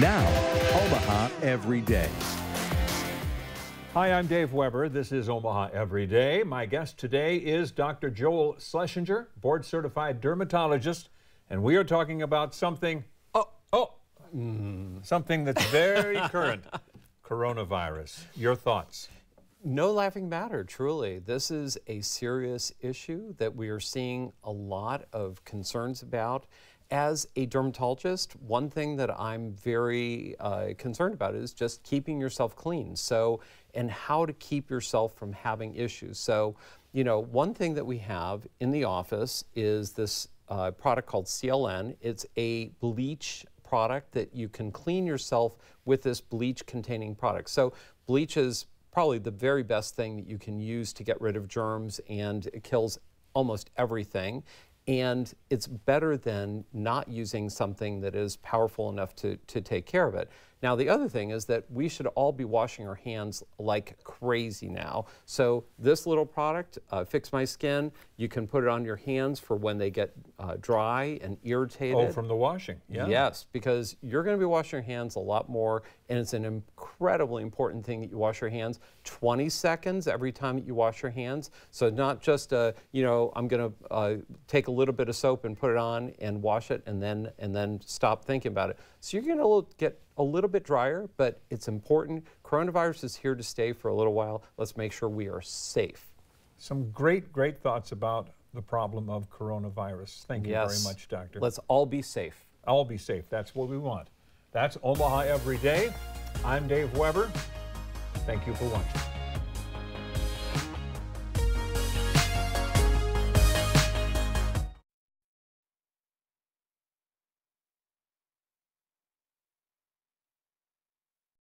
Now, Omaha Every Day. Hi, I'm Dave Webber. This is Omaha Every Day. My guest today is Dr. Joel Schlessinger, board certified dermatologist, and we are talking about something, oh, oh, mm, something that's very current coronavirus. Your thoughts? No laughing matter, truly. This is a serious issue that we are seeing a lot of concerns about. As a dermatologist, one thing that I'm very uh, concerned about is just keeping yourself clean. So, and how to keep yourself from having issues. So, you know, one thing that we have in the office is this uh, product called CLN. It's a bleach product that you can clean yourself with this bleach containing product. So, bleach is probably the very best thing that you can use to get rid of germs and it kills almost everything and it's better than not using something that is powerful enough to, to take care of it. Now, the other thing is that we should all be washing our hands like crazy now. So this little product, uh, Fix My Skin, you can put it on your hands for when they get uh, dry and irritated. Oh, from the washing, yeah. Yes, because you're going to be washing your hands a lot more, and it's an incredibly important thing that you wash your hands 20 seconds every time that you wash your hands. So not just, a, uh, you know, I'm going to uh, take a little bit of soap and put it on and wash it and then, and then stop thinking about it. So you're going to get a little bit drier, but it's important. Coronavirus is here to stay for a little while. Let's make sure we are safe. Some great, great thoughts about the problem of coronavirus. Thank you yes. very much, Doctor. Let's all be safe. All be safe. That's what we want. That's Omaha Every Day. I'm Dave Webber. Thank you for watching.